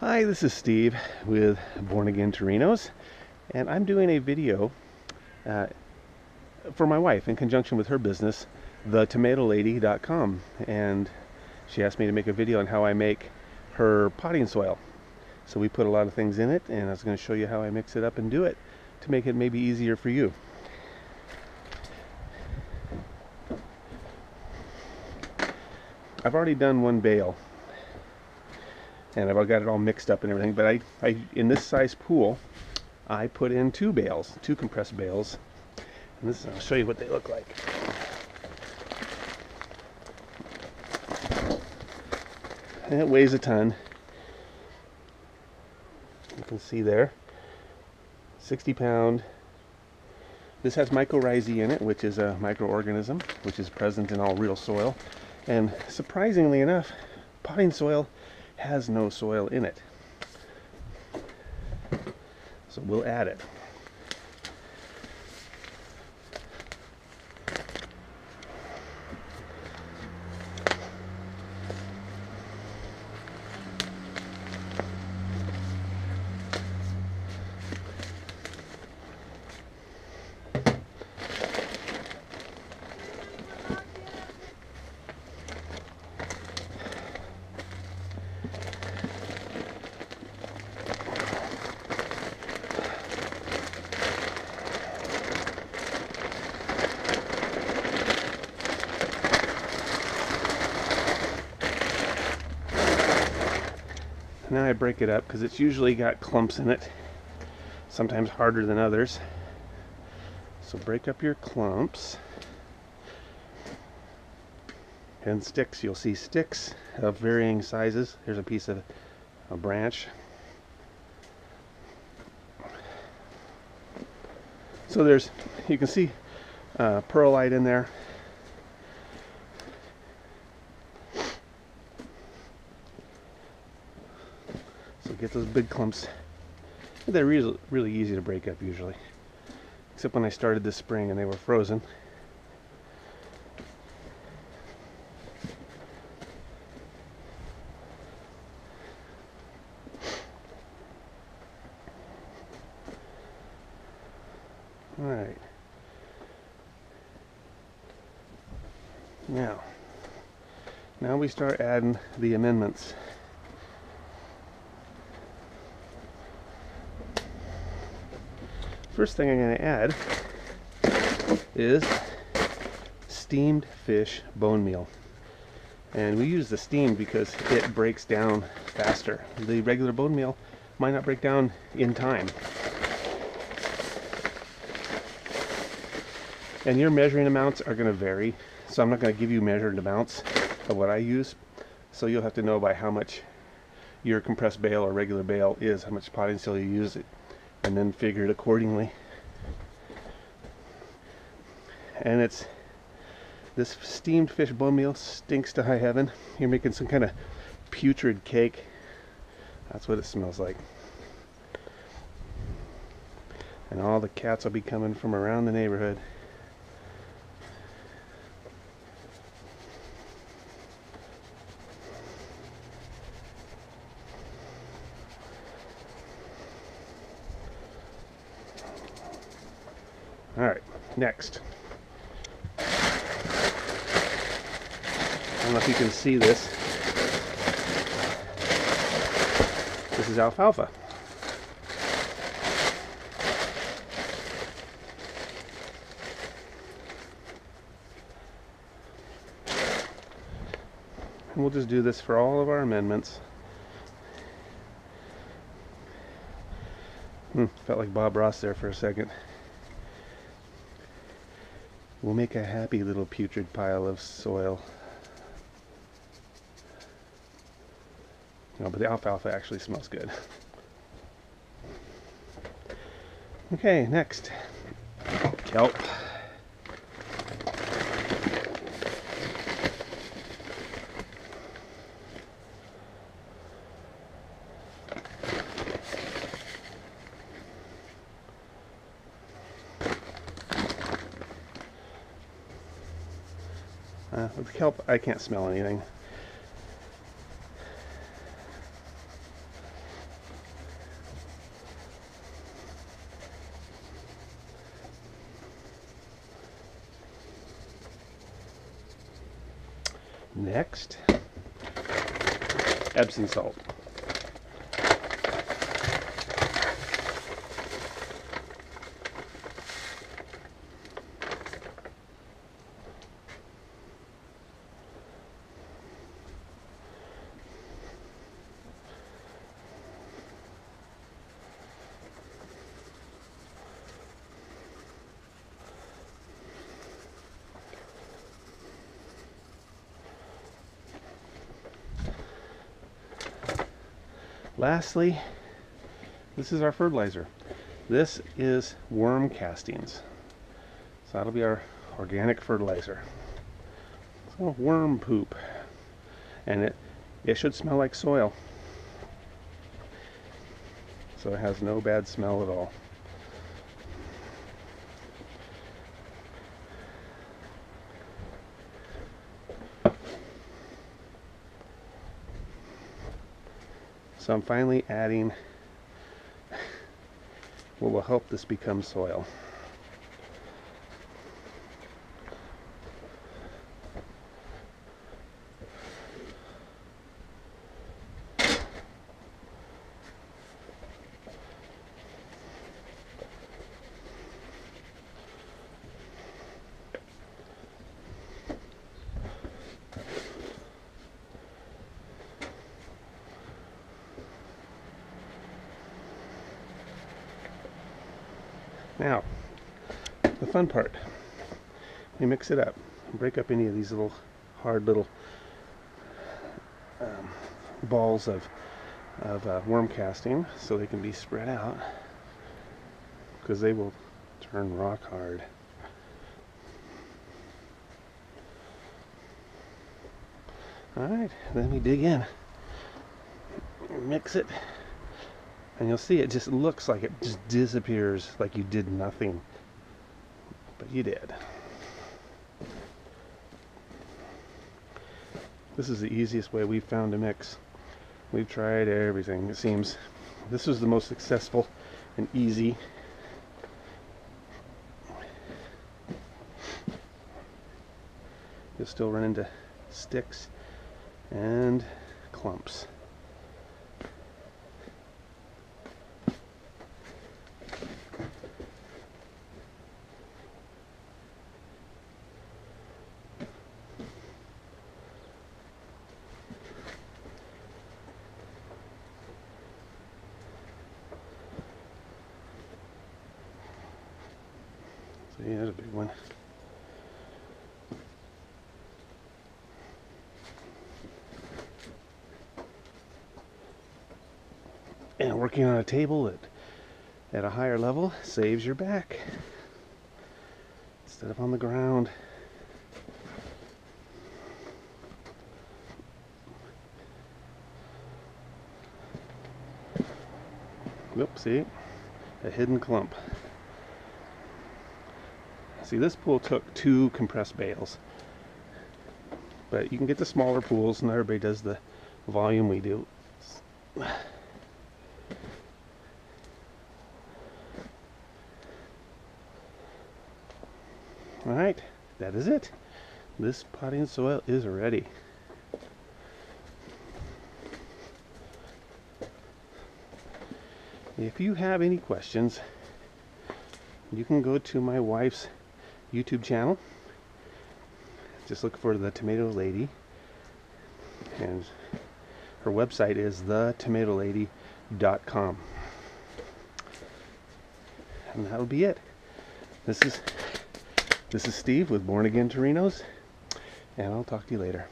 Hi, this is Steve with Born Again Torinos, and I'm doing a video uh, for my wife in conjunction with her business, thetomatolady.com, and she asked me to make a video on how I make her potting soil. So we put a lot of things in it, and I was going to show you how I mix it up and do it to make it maybe easier for you. I've already done one bale and I've got it all mixed up and everything but I, I in this size pool I put in two bales two compressed bales. And this I'll show you what they look like. And it weighs a ton. You can see there 60 pound. This has mycorrhizae in it which is a microorganism which is present in all real soil. And surprisingly enough, potting soil has no soil in it. So we'll add it. Now I break it up because it's usually got clumps in it, sometimes harder than others. So break up your clumps. And sticks, you'll see sticks of varying sizes. Here's a piece of a branch. So there's, you can see uh, perlite in there. Get those big clumps. They're really, really easy to break up usually. Except when I started this spring and they were frozen. Alright. Now, now we start adding the amendments. First thing I'm going to add is steamed fish bone meal. And we use the steam because it breaks down faster. The regular bone meal might not break down in time. And your measuring amounts are going to vary. So I'm not going to give you measured amounts of what I use. So you'll have to know by how much your compressed bale or regular bale is, how much potting soil you use it and then figure it accordingly. And it's this steamed fish bone meal stinks to high heaven. You're making some kind of putrid cake. That's what it smells like. And all the cats will be coming from around the neighborhood. All right, next. I don't know if you can see this. This is alfalfa. And we'll just do this for all of our amendments. Hmm, felt like Bob Ross there for a second. We'll make a happy little putrid pile of soil. No, but the alfalfa actually smells good. Okay, next. Kelp. With kelp, I can't smell anything. Next, Epsom salt. Lastly, this is our fertilizer. This is worm castings. So that'll be our organic fertilizer. So worm poop. And it, it should smell like soil. So it has no bad smell at all. So I'm finally adding what will help this become soil. Now, the fun part. We mix it up. Break up any of these little hard little um, balls of, of uh, worm casting so they can be spread out because they will turn rock hard. Alright, then we dig in. Mix it and you'll see it just looks like it just disappears like you did nothing but you did. This is the easiest way we've found to mix. We've tried everything it seems. This was the most successful and easy. You'll still run into sticks and clumps See, there's a big one. And working on a table at, at a higher level saves your back instead of on the ground. Whoop, see? A hidden clump. See, this pool took two compressed bales. But you can get the smaller pools, and everybody does the volume we do. Alright, that is it. This potting soil is ready. If you have any questions, you can go to my wife's YouTube channel. Just look for the Tomato Lady. And her website is thetomatolady.com. And that'll be it. This is this is Steve with Born Again Torinos, and I'll talk to you later.